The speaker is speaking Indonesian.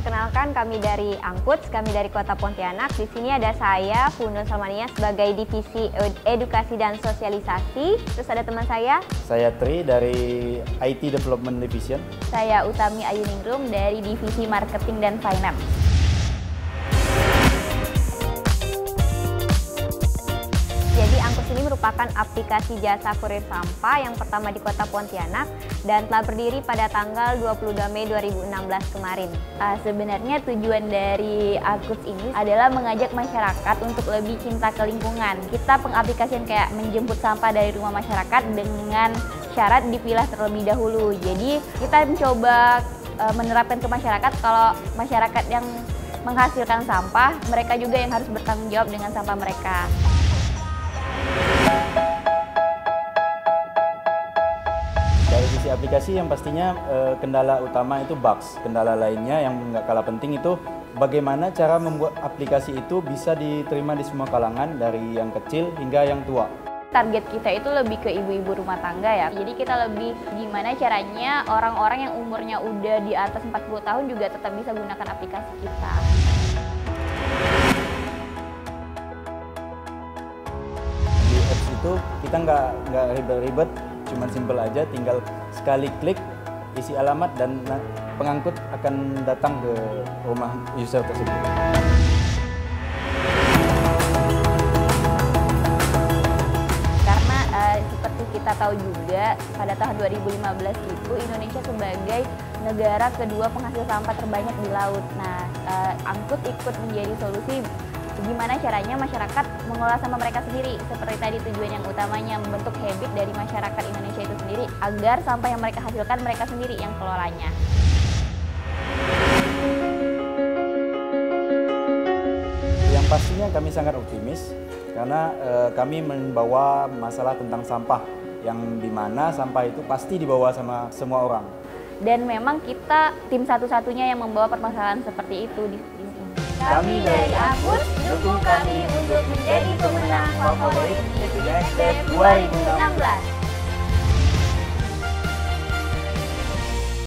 perkenalkan kami dari Angkut, kami dari Kota Pontianak. Di sini ada saya, Funun Salmania sebagai Divisi Edukasi dan Sosialisasi. Terus ada teman saya. Saya Tri dari IT Development Division. Saya Utami Ayuningrum dari Divisi Marketing dan Finance. Merupakan aplikasi jasa kurir sampah yang pertama di kota Pontianak dan telah berdiri pada tanggal 22 Mei 2016 kemarin. Uh, sebenarnya tujuan dari Arkus ini adalah mengajak masyarakat untuk lebih cinta ke lingkungan. Kita pengaplikasian kayak menjemput sampah dari rumah masyarakat dengan syarat dipilah terlebih dahulu. Jadi kita mencoba uh, menerapkan ke masyarakat kalau masyarakat yang menghasilkan sampah, mereka juga yang harus bertanggung jawab dengan sampah mereka. Dari sisi aplikasi yang pastinya eh, kendala utama itu bugs. Kendala lainnya yang nggak kalah penting itu bagaimana cara membuat aplikasi itu bisa diterima di semua kalangan dari yang kecil hingga yang tua. Target kita itu lebih ke ibu-ibu rumah tangga ya. Jadi kita lebih gimana caranya orang-orang yang umurnya udah di atas 40 tahun juga tetap bisa gunakan aplikasi kita. Itu kita nggak nggak ribet-ribet, cuma simple aja tinggal sekali klik isi alamat dan pengangkut akan datang ke rumah user tersebut. Karena uh, seperti kita tahu juga pada tahun 2015 itu Indonesia sebagai negara kedua penghasil sampah terbanyak di laut. Nah, uh, angkut ikut menjadi solusi gimana caranya masyarakat mengolah sampah mereka sendiri. Seperti tadi tujuan yang utamanya membentuk habit dari masyarakat Indonesia itu sendiri agar sampah yang mereka hasilkan mereka sendiri yang kelolanya. Yang pastinya kami sangat optimis karena e, kami membawa masalah tentang sampah yang di mana sampah itu pasti dibawa sama semua orang. Dan memang kita tim satu-satunya yang membawa permasalahan seperti itu di kami dari Akut dukung kami untuk menjadi pemenang favorit Next 2016.